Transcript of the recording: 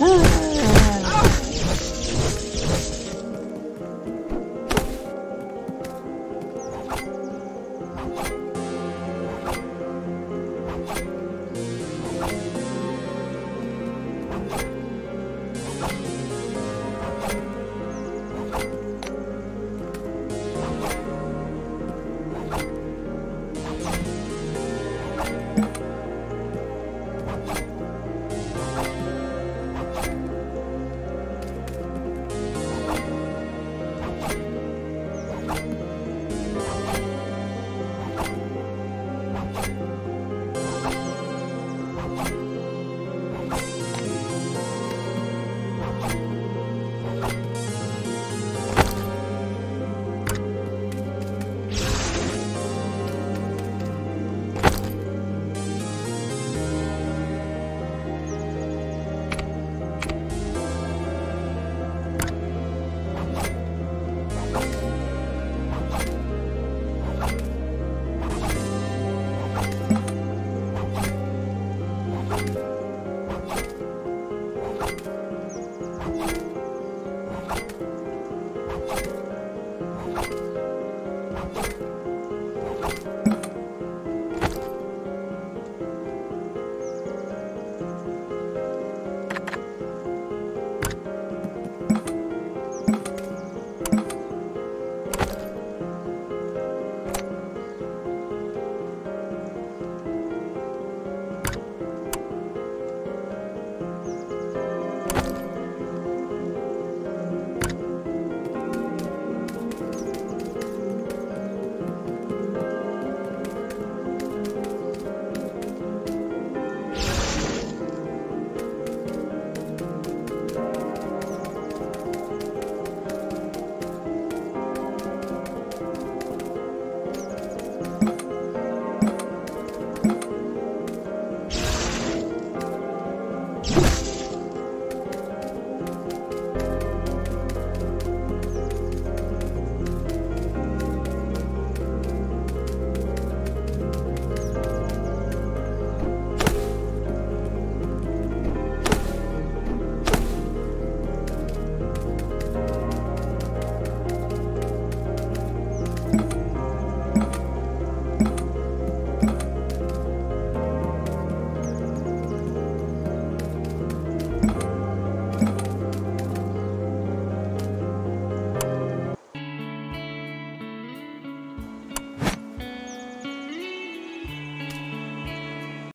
Woo!